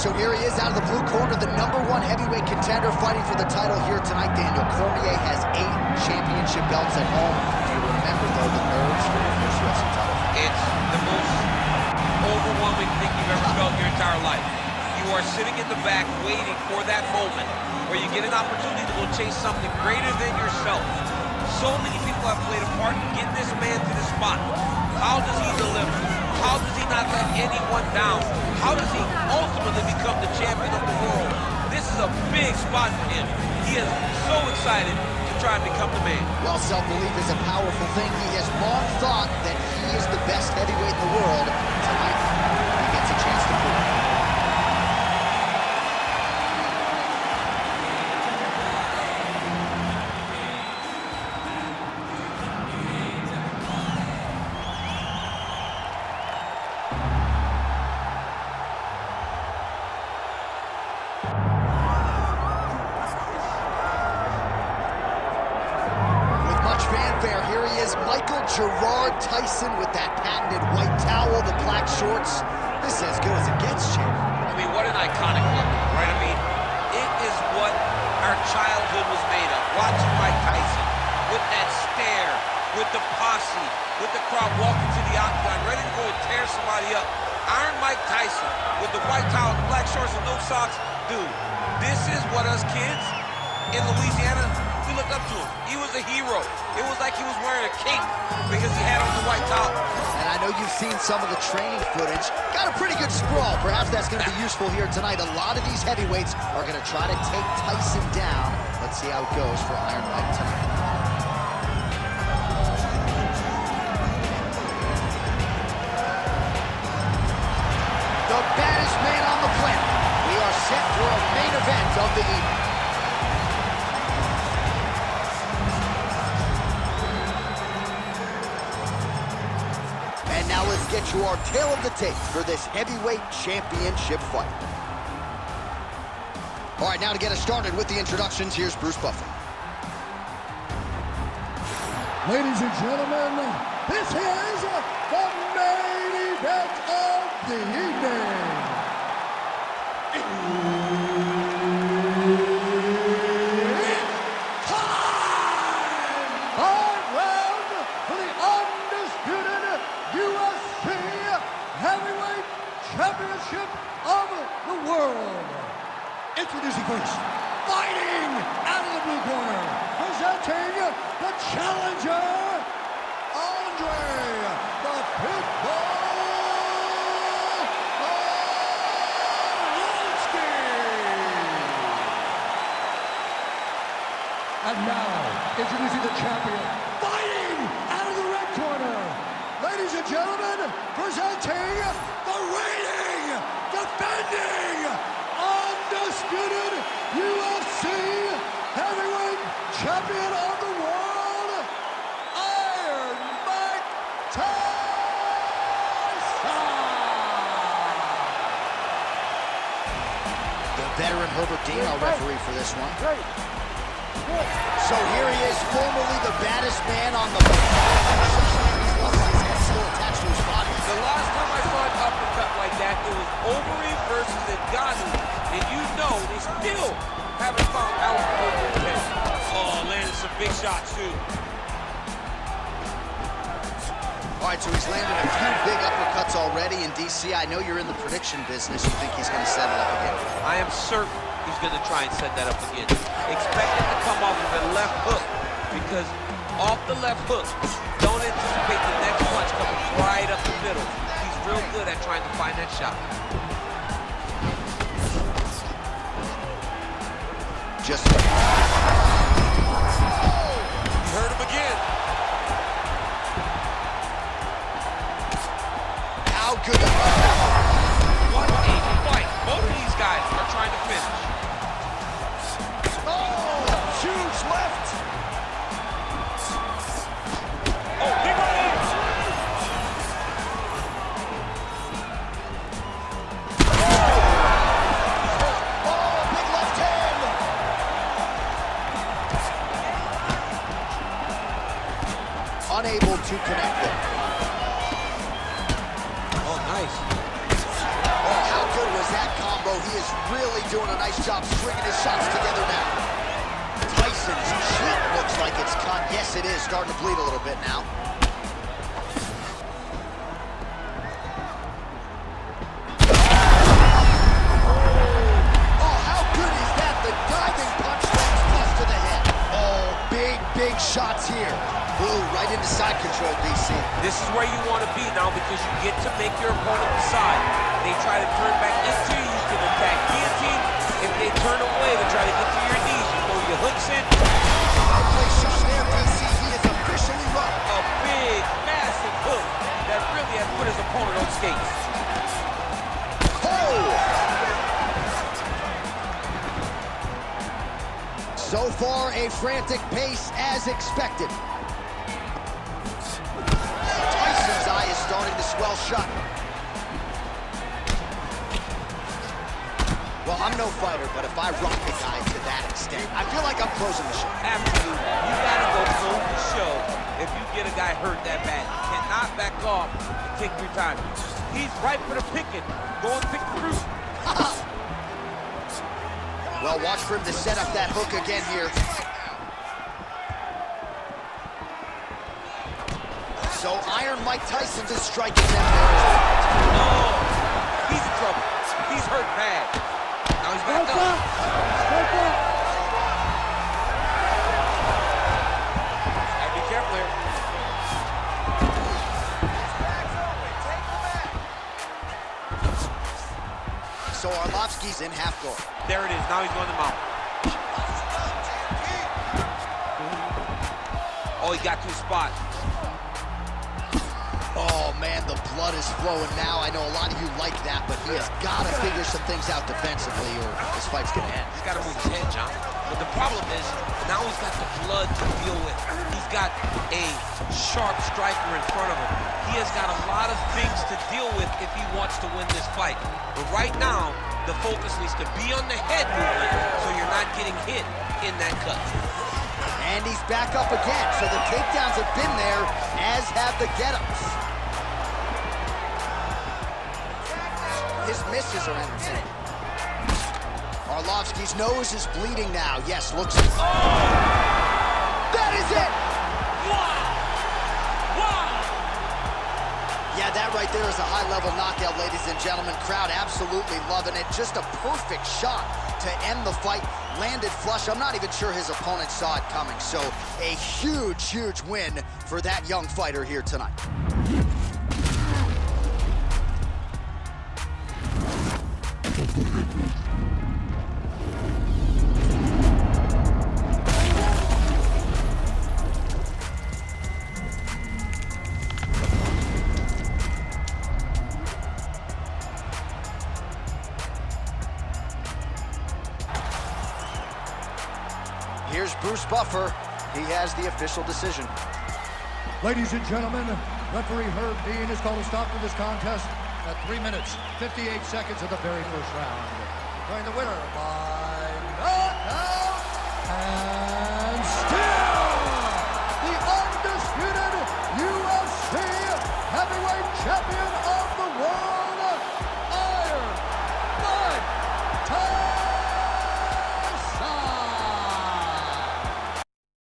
so here he is out of the blue corner, the number one heavyweight contender fighting for the title here tonight, Daniel. Cormier has eight championship belts at home. Do you remember, though, the nerves for your first UFC title? It's the most overwhelming thing you've ever felt in your entire life. You are sitting in the back waiting for that moment where you get an opportunity to go chase something greater than yourself. So many people have played a part in getting this man to this spot. How does he deliver? How does he not let anyone down? How does he ultimately become the champion of the world? This is a big spot for him. He is so excited to try and become the man. While self-belief is a powerful thing, he has long thought Gerard Tyson with that patented white towel, the black shorts. This is as good as it gets, champ. I mean, what an iconic look, right? I mean, it is what our childhood was made of. Watching Mike Tyson with that stare, with the posse, with the crowd walking to the octagon, ready to go and tear somebody up. Iron Mike Tyson with the white towel, the black shorts, and no socks. Dude, this is what us kids in Louisiana, we looked up to him. He was a hero. It was like he was wearing a cape because he had on the white towel. And I know you've seen some of the training footage. Got a pretty good sprawl. Perhaps that's going to be useful here tonight. A lot of these heavyweights are going to try to take Tyson down. Let's see how it goes for Iron Mike tonight. The baddest man on the planet. We are set for a main event of the evening. Get you our tale of the tape for this heavyweight championship fight. All right, now to get us started with the introductions, here's Bruce Buffer. Ladies and gentlemen, this is the main event of the evening. It's time! Five round for the undisputed UFC Heavyweight Championship of the world. Introducing first, fighting out of the blue corner, presenting the challenger, Andrei the Pitbull Arlovski. And now, introducing the champion, fighting out of the red corner. Ladies and gentlemen, presenting the reigning, defending, undisputed UFC heavyweight champion of the world, Iron Mike Tyson. The veteran Herbert Dean, our referee for this one. So here he is, formerly the baddest man on the still attached to his body. The last time I saw an uppercut like that, it was Overeem versus Ngannou. And you know they still haven't found Alex Oh, landed some big shots, too. All right, so he's landed a few big uppercuts already in DC. I know you're in the prediction business. You think he's going to set it up again? I am certain he's going to try and set that up again. Expect it to come off of the left hook because off the left hook, don't anticipate the next punch coming right up the middle. He's real good at trying to find that shot. Just Unable to connect them. Oh, nice. Oh, how good was that combo? He is really doing a nice job stringing his shots together now. Tyson's cheek looks like it's cut. Yes, it is. Starting to bleed a little bit now. This is where you want to be now because you get to make your opponent decide. They try to turn back into you, you can attack guillotine. If they turn away to try to get to your knees, you throw your hooks in. DC. He is officially. A big, massive hook that really has put his opponent on skates. Oh! So far, a frantic pace as expected. Swell shut. Well, I'm no fighter, but if I rock a guy to that extent, I feel like I'm closing the show. Absolutely. You gotta go close the show if you get a guy hurt that bad. You cannot back off and take your time. He's right for the picking. Go and pick the fruit. Well, watch for him to set up that hook again here. So Iron Mike Tyson is striking them there. Oh, he's in trouble. He's hurt bad. Now he's back up. Gotta be careful here. So Arlovski's in half guard. There it is. Now he's going to mount. Oh, he got to his spot. Oh man, the blood is flowing now. I know a lot of you like that, but he has got to figure some things out defensively or this fight's gonna end. He's got to move his head, John. But the problem is, now he's got the blood to deal with. He's got a sharp striker in front of him. He has got a lot of things to deal with if he wants to win this fight. But right now, the focus needs to be on the head movement so you're not getting hit in that cut. And he's back up again. So the takedowns have been there, as have the get-ups. His misses are entertaining. Arlovski's nose is bleeding now. Yes, looks. Oh! That is it! Yeah, that right there is a high-level knockout, ladies and gentlemen. Crowd absolutely loving it. Just a perfect shot to end the fight. Landed flush. I'm not even sure his opponent saw it coming. So a huge, huge win for that young fighter here tonight. Here's Bruce Buffer. He has the official decision. Ladies and gentlemen, referee Herb Dean has called a stop to this contest at 3 minutes, 58 seconds of the very first round. Declaring the winner by